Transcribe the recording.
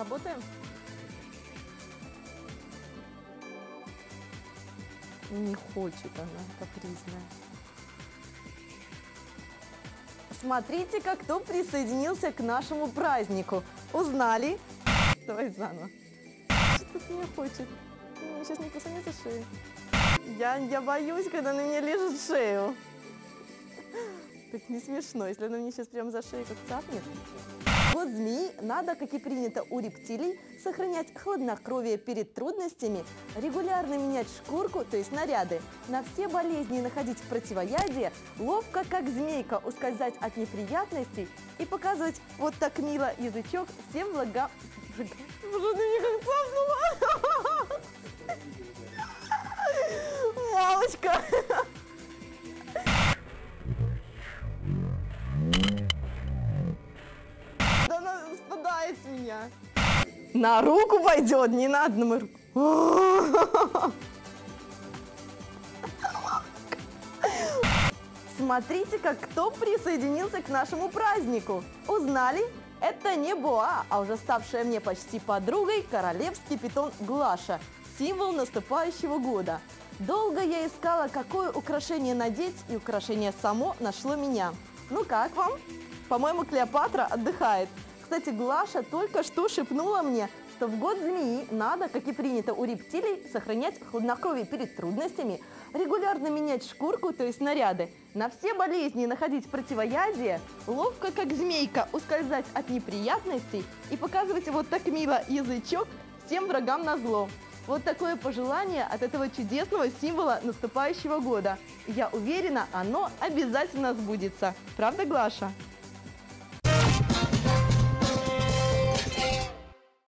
Работаем? Не хочет она, капризная. Смотрите-ка, кто присоединился к нашему празднику. Узнали? Давай заново. Что-то не хочет. Мне сейчас не кусанет за шею. Я, я боюсь, когда на меня лежит шею. Так не смешно, если она мне сейчас прям за шею как цапнет. Вот змеи надо, как и принято у рептилий, сохранять хладнокровие перед трудностями, регулярно менять шкурку, то есть наряды, на все болезни находить противоядие, ловко, как змейка, ускользать от неприятностей и показывать вот так мило язычок всем врагам... Уже на них как цапнула! Мамочка! Спадает с меня. На руку пойдет, не на одну руку. Смотрите, как кто присоединился к нашему празднику. Узнали? Это не Боа, а уже ставшая мне почти подругой королевский питон Глаша, символ наступающего года. Долго я искала, какое украшение надеть, и украшение само нашло меня. Ну как вам? По-моему, Клеопатра отдыхает. Кстати, Глаша только что шепнула мне, что в год змеи надо, как и принято у рептилий, сохранять хладнокровие перед трудностями, регулярно менять шкурку, то есть наряды, на все болезни находить противоядие, ловко, как змейка, ускользать от неприятностей и показывать вот так мило язычок всем врагам на зло. Вот такое пожелание от этого чудесного символа наступающего года. Я уверена, оно обязательно сбудется. Правда, Глаша?